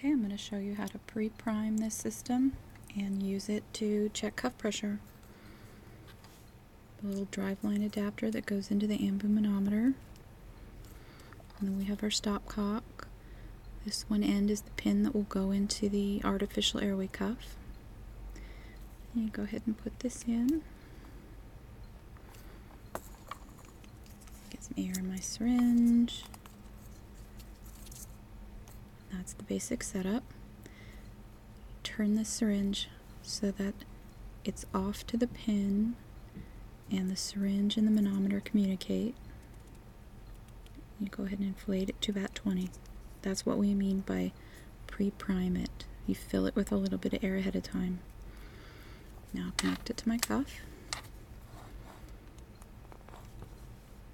Okay, I'm going to show you how to pre-prime this system and use it to check cuff pressure. The little driveline adapter that goes into the ambu manometer. And then we have our stopcock. This one end is the pin that will go into the artificial airway cuff. And you go ahead and put this in. Get some air in my syringe. That's the basic setup. Turn the syringe so that it's off to the pin and the syringe and the manometer communicate. You go ahead and inflate it to about 20. That's what we mean by pre-prime it. You fill it with a little bit of air ahead of time. Now connect it to my cuff.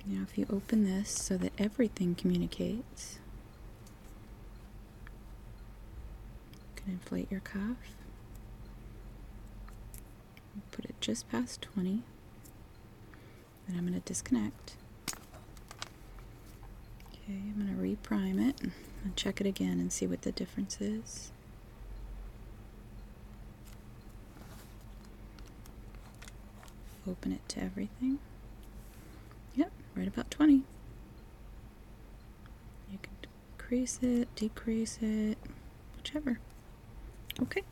Now if you open this so that everything communicates, can inflate your cuff. Put it just past 20. Then I'm going to disconnect. Okay, I'm going to reprime it and check it again and see what the difference is. Open it to everything. Yep, right about 20. You can increase it, decrease it, whichever. Okay.